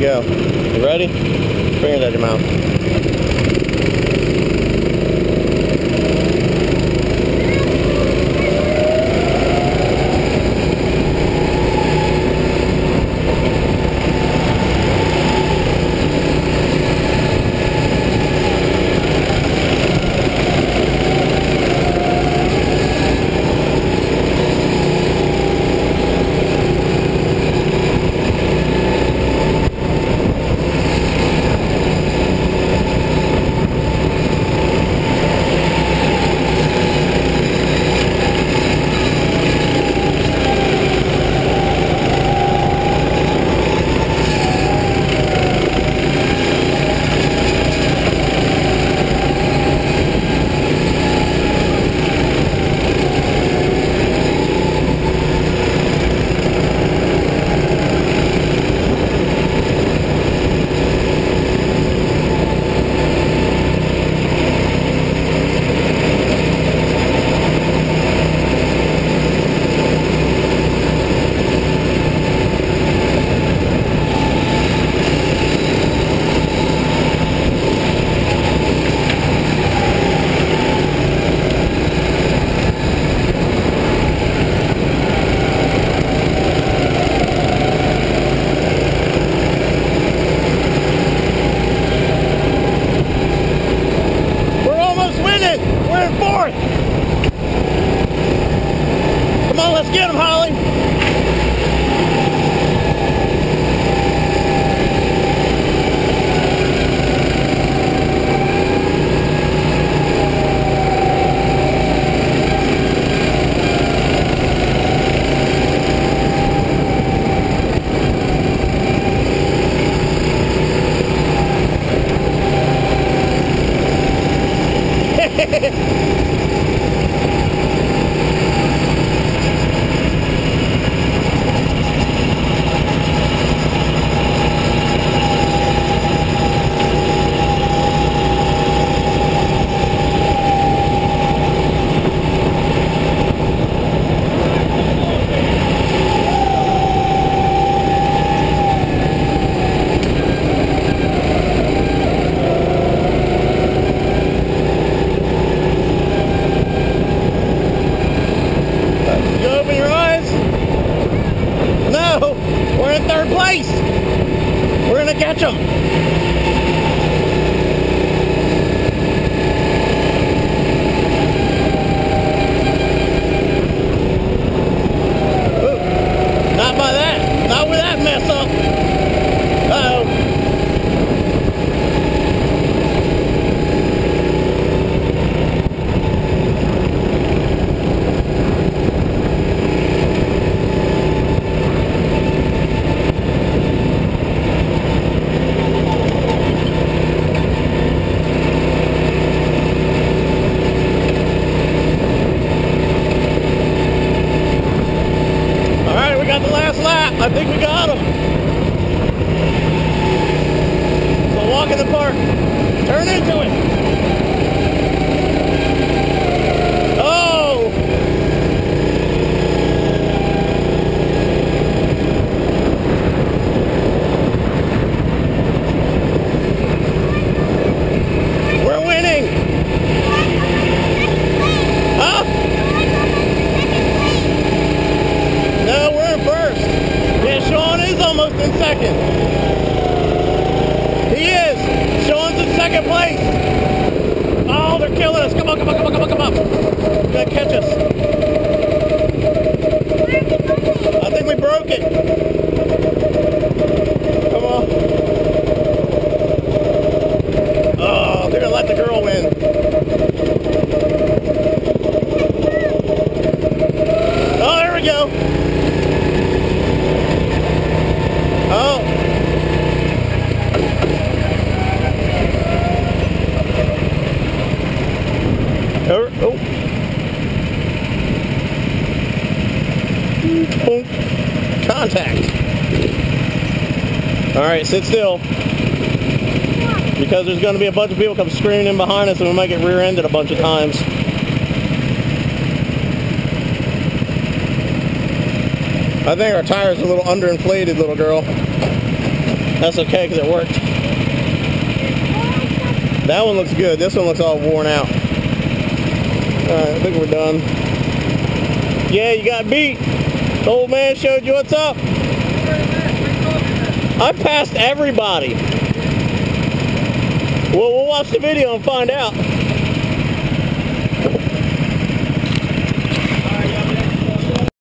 go. You ready? Bring it out your mouth. All right, sit still. Because there's going to be a bunch of people come screaming in behind us and we might get rear-ended a bunch of times. I think our tire's a little underinflated, little girl. That's okay, because it worked. That one looks good. This one looks all worn out. All right, I think we're done. Yeah, you got beat. The old man showed you what's up. I passed everybody. Well, we'll watch the video and find out.